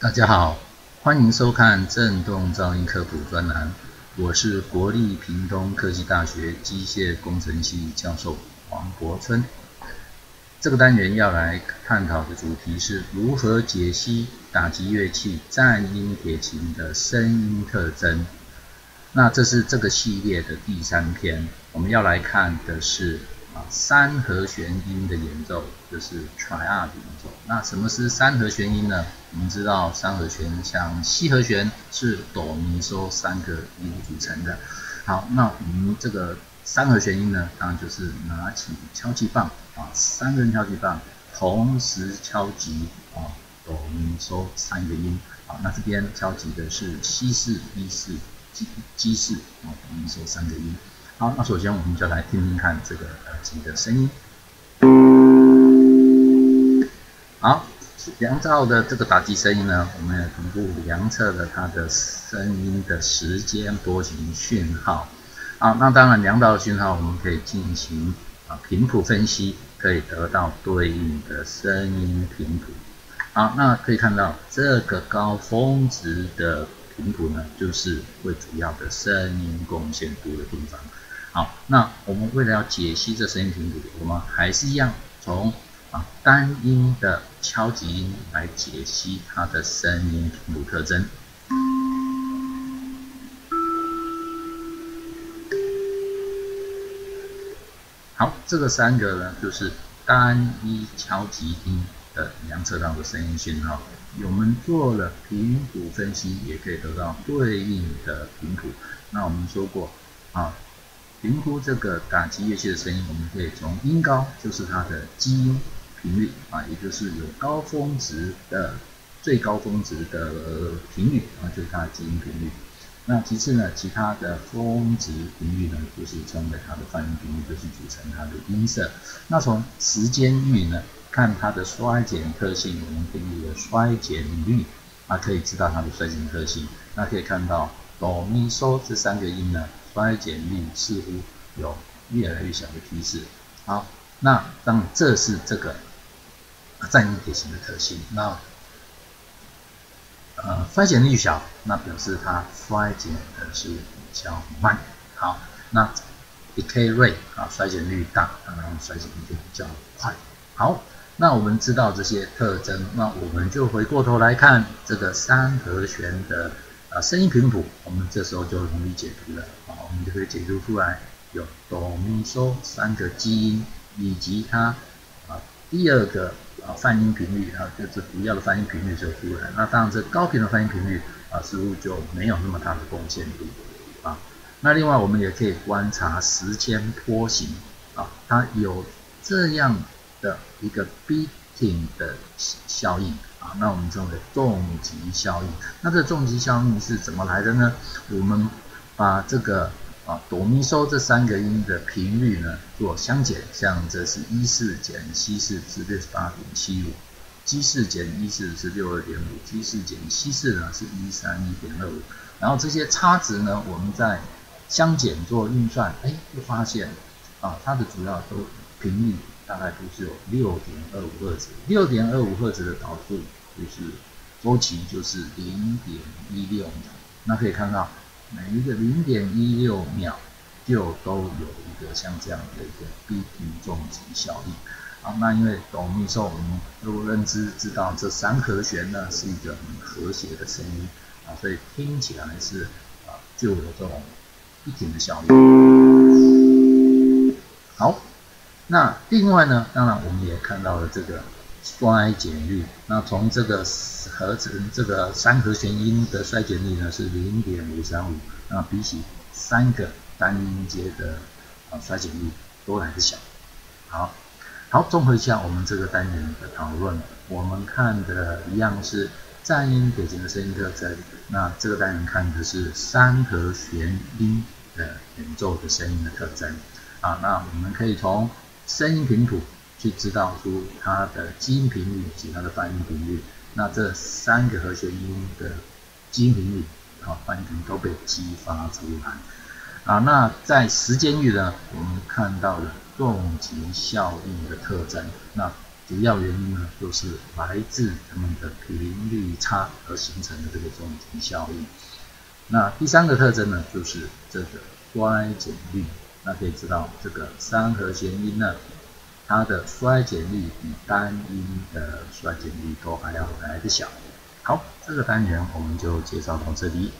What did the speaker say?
大家好，欢迎收看振动噪音科普专栏，我是国立屏东科技大学机械工程系教授黄国春。这个单元要来探讨的主题是如何解析打击乐器战音铁琴的声音特征。那这是这个系列的第三篇，我们要来看的是啊。三和弦音的演奏就是 triad 演奏。那什么是三和弦音呢？我们知道三和弦像西和弦是哆咪嗦三个音组成的。好，那我们这个三和弦音呢，当然就是拿起敲击棒啊，三根敲击棒同时敲击啊哆咪嗦三个音。好，那这边敲击的是西四一四、基基四啊哆咪嗦三个音。好，那首先我们就来听听看这个耳机的声音。好，量噪的这个打击声音呢，我们也同步量测了它的声音的时间波形讯号。好，那当然量到的讯号，我们可以进行啊频谱分析，可以得到对应的声音频谱。好，那可以看到这个高峰值的频谱呢，就是会主要的声音贡献度的地方。好，那我们为了要解析这声音频谱，我们还是一样从啊单音的敲击音来解析它的声音频谱特征。好，这个三个呢，就是单一敲击音的量测到的声音信号。我们做了频谱分析，也可以得到对应的频谱。那我们说过啊。评估这个打击乐器的声音，我们可以从音高，就是它的基音频率啊，也就是有高峰值的最高峰值的频率啊，就是它的基音频率。那其次呢，其他的峰值频率呢，就是称为它的泛音频率，就是组成它的音色。那从时间域呢，看它的衰减特性，我们定义的衰减率啊，可以知道它的衰减特性。那可以看到哆咪嗦这三个音呢。衰减率似乎有越来越小的趋势。好，那当这是这个战音铁型的特性。那呃衰减率小，那表示它衰减的是比较慢。好，那 decay rate 啊衰减率大，当然衰减率就比较快。好，那我们知道这些特征，那我们就回过头来看这个三和弦的。啊，声音频谱，我们这时候就容易解读了啊，我们就可以解读出来有哆咪嗦三个基因，以及它啊第二个啊泛音频率啊，就是主要的泛音频率就出来。那当然这高频的泛音频率啊，似乎就没有那么大的贡献度啊。那另外我们也可以观察时间波形啊，它有这样的一个 beating 的效应。啊，那我们称为重击效应。那这重击效应是怎么来的呢？我们把这个啊哆咪嗦这三个音的频率呢做相减，像这是一四减七四是六十八点七五，七四减一四是六二点五，七四减七四呢是一三一点二五。然后这些差值呢，我们在相减做运算，哎，就发现啊它的主要都频率。大概都是有六点二五赫兹，六点二五赫兹的导数就是周期就是零点一六秒。那可以看到每一个零点一六秒就都有一个像这样的一个 B 频重击效应。啊，那因为哆咪嗦，我们都认知知道这三和弦呢是一个很和谐的声音啊，所以听起来是啊就有这种 B 频的效应。好。那另外呢，当然我们也看到了这个衰减率。那从这个合成这个三和弦音的衰减率呢是零点五三五，那比起三个单音阶的啊衰减率都来得小。好，好，综合一下我们这个单元的讨论，我们看的一样是战音铁琴的声音特征。那这个单元看的是三和弦音的演奏的声音的特征。啊，那我们可以从声音频谱去知道出它的基因频率以及它的泛音频率，那这三个和弦音的基因频率啊泛音频率都被激发出来啊。那在时间域呢，我们看到了重击效应的特征。那主要原因呢，就是来自它们的频率差而形成的这个中极效应。那第三个特征呢，就是这个衰减率。那可以知道，这个三和弦音呢，它的衰减率比单音的衰减率都还要来得小。好，这个单元我们就介绍到这里。